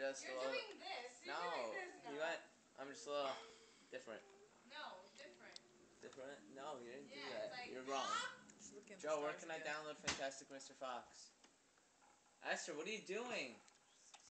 just You're a little. doing this. You're no, doing this now. you went. I'm just a little different. No, different. Different? No, you didn't yeah, do that. like, You're wrong. Ah! Joe, where can again. I download Fantastic Mr. Fox? Esther, what are you doing?